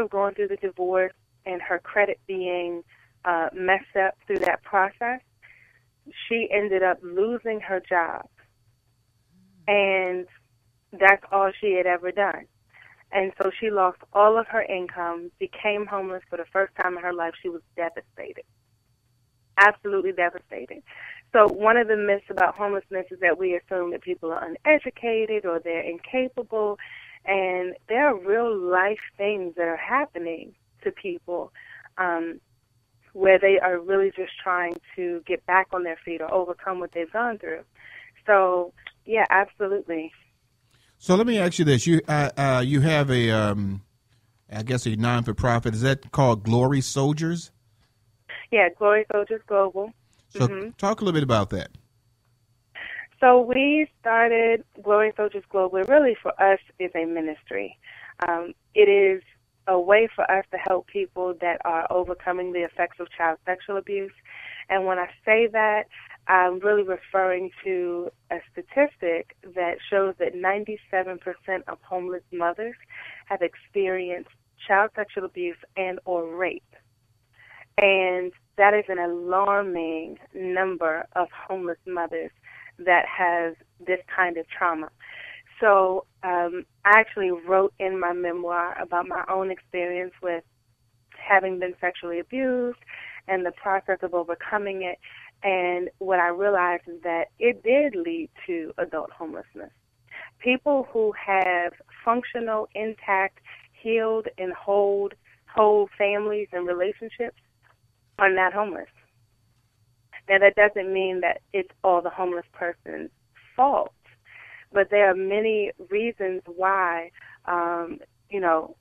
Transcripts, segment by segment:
of going through the divorce and her credit being uh, messed up through that process, she ended up losing her job. And that's all she had ever done. And so she lost all of her income, became homeless for the first time in her life. She was devastated. Absolutely devastated. So one of the myths about homelessness is that we assume that people are uneducated or they're incapable. And there are real life things that are happening to people um, where they are really just trying to get back on their feet or overcome what they've gone through. So, yeah, absolutely. So let me ask you this: you uh, uh, you have a, um, I guess, a non for profit. Is that called Glory Soldiers? Yeah, Glory Soldiers Global. So mm-hmm. talk a little bit about that. So we started Glory Soldiers Global. Really, for us, is a ministry. Um, it is a way for us to help people that are overcoming the effects of child sexual abuse. And when I say that, I'm really referring to a statistic that shows that 97% of homeless mothers have experienced child sexual abuse and or rape. And that is an alarming number of homeless mothers that has this kind of trauma. So um, I actually wrote in my memoir about my own experience with having been sexually abused and the process of overcoming it. And what I realized is that it did lead to adult homelessness. People who have functional, intact, healed, and whole, whole families and relationships are not homeless. Now, that doesn't mean that it's all the homeless person's fault but there are many reasons why, um, you know,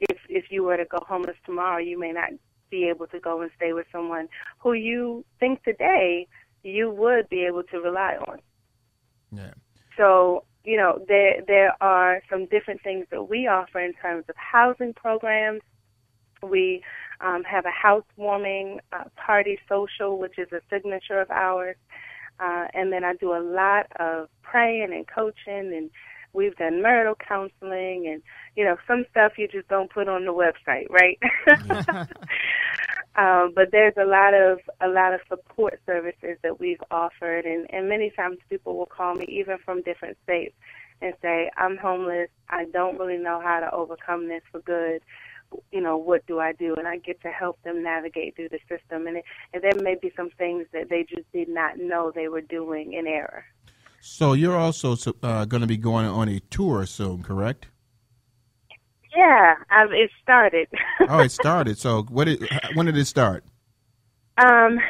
if if you were to go homeless tomorrow, you may not be able to go and stay with someone who you think today you would be able to rely on. Yeah. So you know there there are some different things that we offer in terms of housing programs. We um, have a housewarming uh, party social, which is a signature of ours. Uh, and then I do a lot of praying and coaching and we've done marital counseling and you know some stuff you just don't put on the website right? Um, but there's a lot of a lot of support services that we've offered and and many times people will call me even from different states and say i'm homeless. I don't really know how to overcome this for good you know, what do I do? And I get to help them navigate through the system. And, it, and there may be some things that they just did not know they were doing in error. So you're also uh, going to be going on a tour soon, correct? Yeah, I've, it started. oh, it started. So what? Did, when did it start? Um,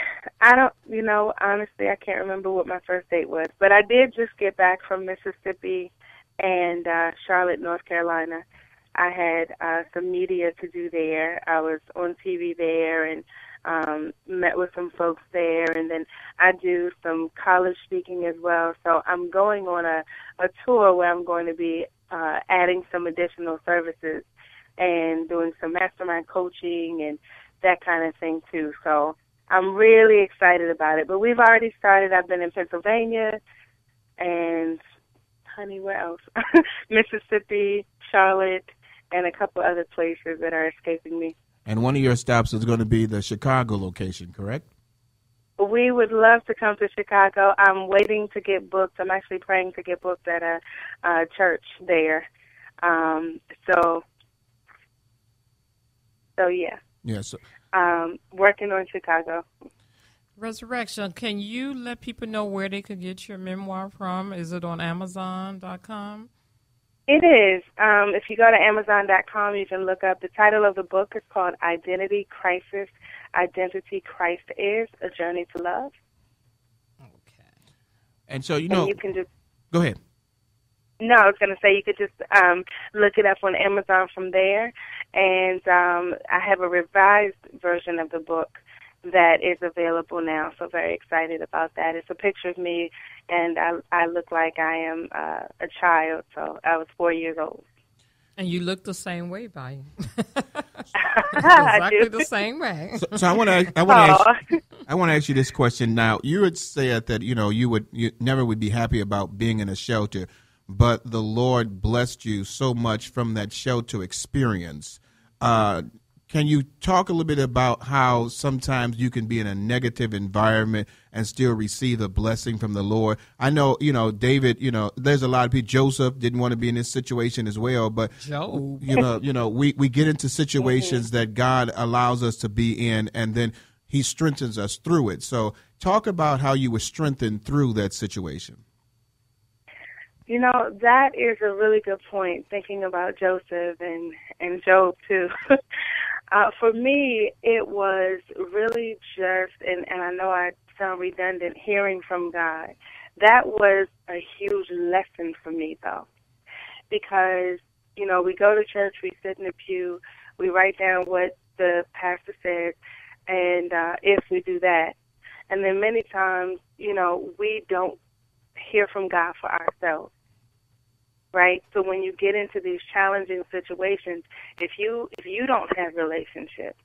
I don't. You know, honestly, I can't remember what my first date was, but I did just get back from Mississippi and uh, Charlotte, North Carolina, I had uh, some media to do there. I was on TV there and um, met with some folks there, and then I do some college speaking as well. So I'm going on a, a tour where I'm going to be uh, adding some additional services and doing some mastermind coaching and that kind of thing too. So I'm really excited about it. But we've already started. I've been in Pennsylvania and honey, where else? Mississippi, Charlotte, and a couple other places that are escaping me. And one of your stops is going to be the Chicago location, correct? We would love to come to Chicago. I'm waiting to get booked. I'm actually praying to get booked at a, a church there. Um, so, so yeah. Yes. Yeah, um, working on Chicago. Resurrection. Can you let people know where they could get your memoir from? Is it on Amazon.com? It is. Um, if you go to Amazon.com, you can look up the title of the book is called Identity Crisis. Identity Christ is a journey to love. Okay. And so you know, and you can just go ahead. No, I was going to say you could just um, look it up on Amazon from there, and um, I have a revised version of the book that is available now. So very excited about that. It's a picture of me, and I I look like I am uh, a child. So I was four years old. And you look the same way, by exactly the same way. So, so I want to I want to ask, I want to ask you this question now. You had said that you know you would you never would be happy about being in a shelter, but the Lord blessed you so much from that shelter experience Uh, can you talk a little bit about how sometimes you can be in a negative environment and still receive the blessing from the Lord? I know, you know, David, you know, there's a lot of people. Joseph didn't want to be in this situation as well, but Job. you know, you know, we, we get into situations mm-hmm. that God allows us to be in and then he strengthens us through it. So talk about how you were strengthened through that situation. You know, that is a really good point, thinking about Joseph and, and Job too. Uh, for me, it was really just, and, and I know I sound redundant, hearing from God. That was a huge lesson for me, though, because, you know, we go to church, we sit in the pew, we write down what the pastor says, and uh, if we do that. And then many times, you know, we don't hear from God for ourselves right? So when you get into these challenging situations, if you if you don't have relationships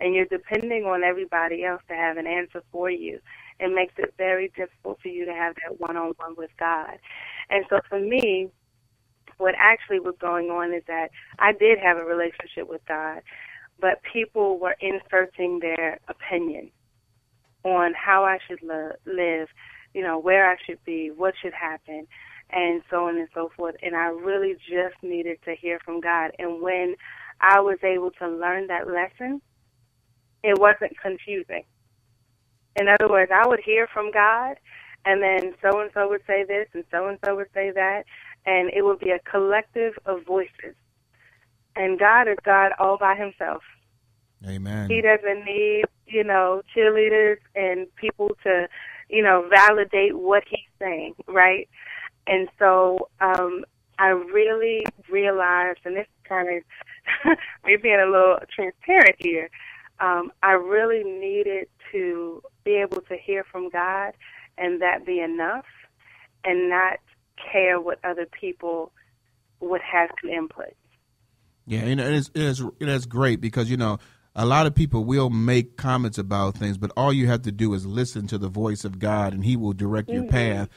and you're depending on everybody else to have an answer for you, it makes it very difficult for you to have that one-on-one with God. And so for me, what actually was going on is that I did have a relationship with God, but people were inserting their opinion on how I should live, you know, where I should be, what should happen and so on and so forth. And I really just needed to hear from God. And when I was able to learn that lesson, it wasn't confusing. In other words, I would hear from God, and then so and so would say this, and so and so would say that, and it would be a collective of voices. And God is God all by Himself. Amen. He doesn't need, you know, cheerleaders and people to, you know, validate what He's saying, right? And so um, I really realized, and this kind of me being a little transparent here, um, I really needed to be able to hear from God and that be enough and not care what other people would have to input. Yeah, and it is, it is, it is great because, you know, a lot of people will make comments about things, but all you have to do is listen to the voice of God and He will direct your mm-hmm. path.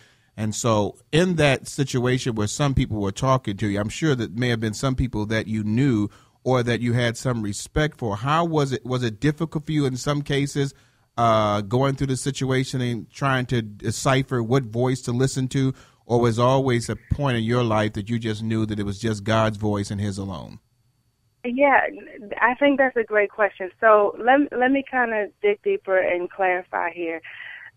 And so, in that situation where some people were talking to you, I'm sure that may have been some people that you knew or that you had some respect for. How was it? Was it difficult for you in some cases, uh, going through the situation and trying to decipher what voice to listen to, or was always a point in your life that you just knew that it was just God's voice and His alone? Yeah, I think that's a great question. So let let me kind of dig deeper and clarify here.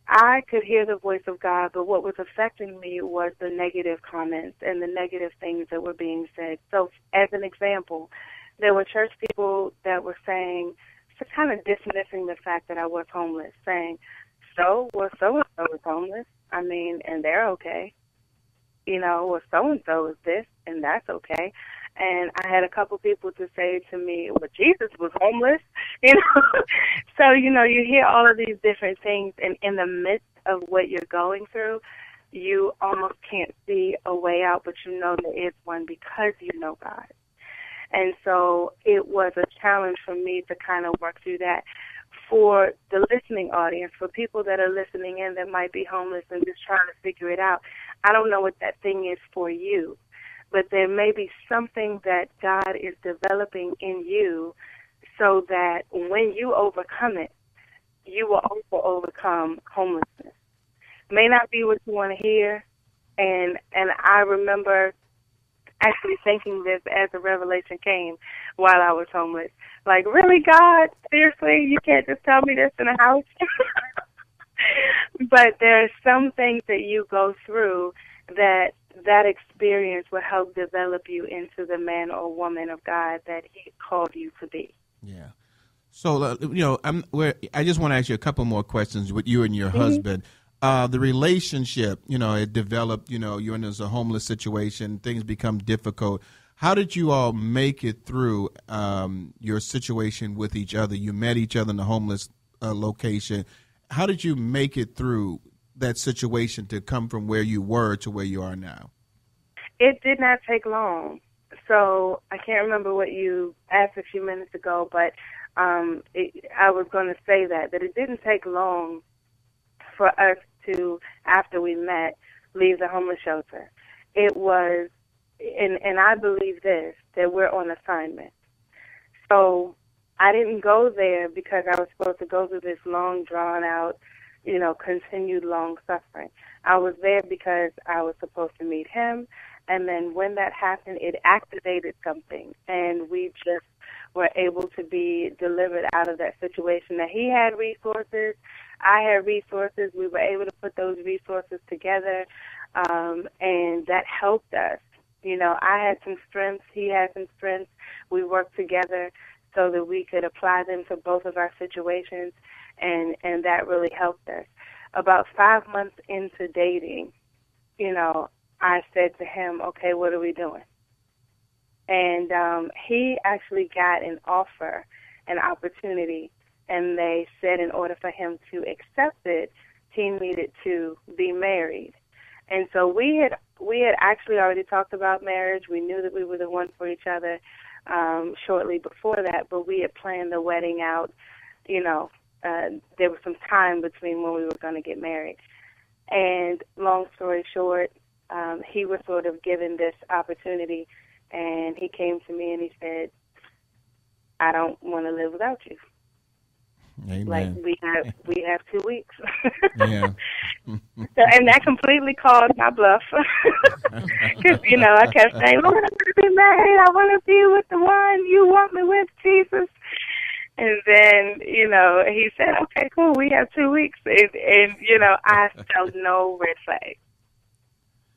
I could hear the voice of God, but what was affecting me was the negative comments and the negative things that were being said. So, as an example, there were church people that were saying, so kind of dismissing the fact that I was homeless, saying, so, well, so and so is homeless. I mean, and they're okay. You know, well, so and so is this, and that's okay. And I had a couple people to say to me, well, Jesus was homeless, you know. so, you know, you hear all of these different things, and in the midst of what you're going through, you almost can't see a way out, but you know there is one because you know God. And so it was a challenge for me to kind of work through that. For the listening audience, for people that are listening in that might be homeless and just trying to figure it out, I don't know what that thing is for you but there may be something that God is developing in you so that when you overcome it, you will also overcome homelessness. May not be what you want to hear, and and I remember actually thinking this as the revelation came while I was homeless. Like, really, God? Seriously, you can't just tell me this in a house. but there are some things that you go through that that experience will help develop you into the man or woman of God that He called you to be. Yeah. So uh, you know, I'm. I just want to ask you a couple more questions with you and your mm-hmm. husband. Uh, the relationship, you know, it developed. You know, you're in a homeless situation. Things become difficult. How did you all make it through um, your situation with each other? You met each other in the homeless uh, location. How did you make it through that situation to come from where you were to where you are now? It did not take long. So I can't remember what you asked a few minutes ago, but um, it, I was going to say that that it didn't take long for us to, after we met, leave the homeless shelter. It was, and and I believe this that we're on assignment. So I didn't go there because I was supposed to go through this long, drawn out, you know, continued long suffering. I was there because I was supposed to meet him. And then when that happened, it activated something. And we just were able to be delivered out of that situation. Now, he had resources. I had resources. We were able to put those resources together. Um, and that helped us. You know, I had some strengths. He had some strengths. We worked together so that we could apply them to both of our situations. And, and that really helped us about five months into dating, you know, I said to him, okay, what are we doing? And um, he actually got an offer, an opportunity, and they said in order for him to accept it, he needed to be married. And so we had we had actually already talked about marriage. We knew that we were the one for each other um, shortly before that, but we had planned the wedding out, you know, uh, there was some time between when we were going to get married. And long story short, um, he was sort of given this opportunity, and he came to me and he said, "I don't want to live without you." Amen. Like we have we have two weeks. yeah. so, and that completely called my bluff. Because you know I kept saying, "I want to be married. I want to be with the one you want me with, Jesus." And then, you know, he said, okay, cool, we have two weeks. And, and you know, I felt no red flag.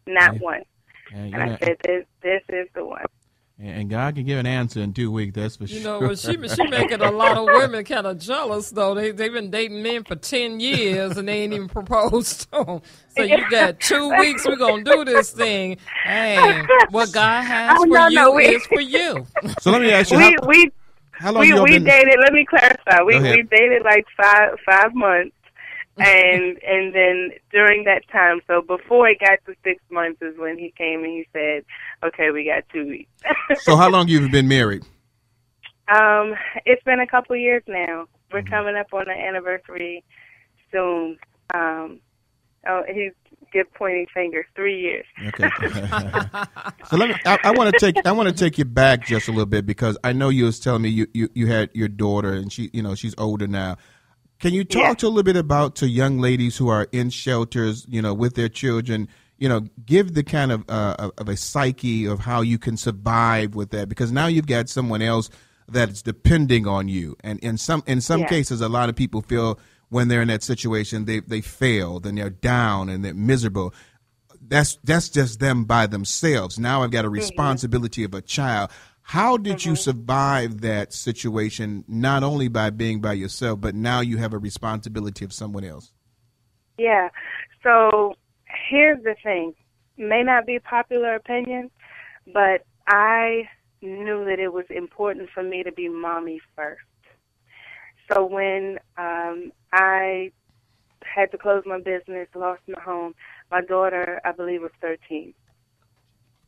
Not Yeah. one. And, And I said, this, this is the one. and God can give an answer in two weeks. That's for sure. You sure. know, well, she she making a lot of women kind of jealous though. They they've been dating men for ten years and they ain't even proposed to 'em. So you got two weeks. We're gonna do this thing. Hey, what God oh, has Oh, for no, you no, we- is for you. so let me ask you, We, how, we, how long we, you we been? dated, let me clarify. We, we dated like five, five months. and and then during that time, so before it got to six months is when he came and he said, "Okay, we got two weeks." so how long you've been married? Um, it's been a couple years now. We're Mm-hmm. coming up on the anniversary soon. Um, oh, he's give pointing fingers. Three years. Okay. so let me. I, I want to take. I want to take you back just a little bit because I know you was telling me you, you, you had your daughter and she you know she's older now. Can you talk Yeah. to a little bit about to young ladies who are in shelters, you know, with their children? You know, give the kind of uh, of a psyche of how you can survive with that because now you've got someone else that's depending on you, and in some in some Yeah. cases, a lot of people feel when they're in that situation they they failed and they're down and they're miserable that's that's just them by themselves. Now I've got a mm-hmm. responsibility of a child. How did you mm-hmm. survive that situation? Not only by being by yourself, but now you have a responsibility of someone else. Yeah. So here's the thing. May not be popular opinion, but I knew that it was important for me to be mommy first. So when um I had to close my business, lost my home, my daughter, I believe, was 13.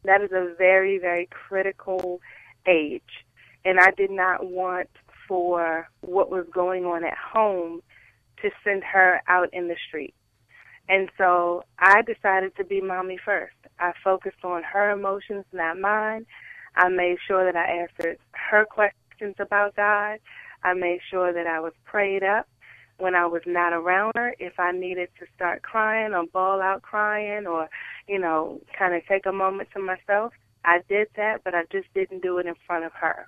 That is a very, very critical age. And I did not want for what was going on at home to send her out in the street. And so I decided to be mommy first. I focused on her emotions, not mine. I made sure that I answered her questions about God. I made sure that I was prayed up when I was not around her. If I needed to start crying or bawl out crying or, you know, kind of take a moment to myself, I did that, but I just didn't do it in front of her.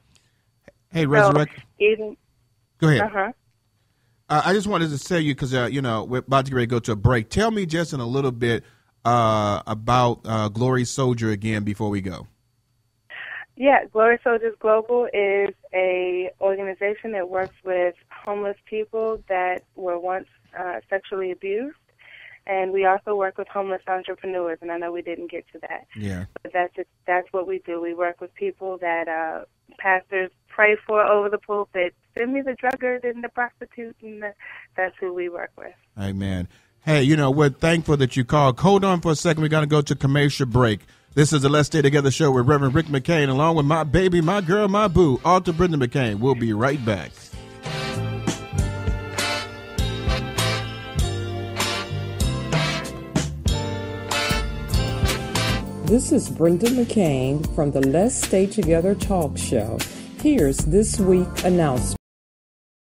Hey, So Resurrect, even, go ahead. uh huh. Uh, I just wanted to say you because uh, you know we're about to get ready to go to a break. Tell me just in a little bit uh, about uh, Glory Soldier again before we go. Yeah, Glory Soldiers Global is a organization that works with homeless people that were once uh, sexually abused, and we also work with homeless entrepreneurs. And I know we didn't get to that, Yeah. but that's just, that's what we do. We work with people that uh, pastors pray for over the pulpit. Send me the drunkard and the prostitute, and the, that's who we work with. Amen. Hey, you know, we're thankful that you called. Hold on for a second. We're to go to commercial break. This is the Let's Stay Together show with Reverend Rick McCain, along with my baby, my girl, my boo, author Brenda McCain. We'll be right back. This is Brenda McCain from the Let's Stay Together talk show. Here's this week announcement.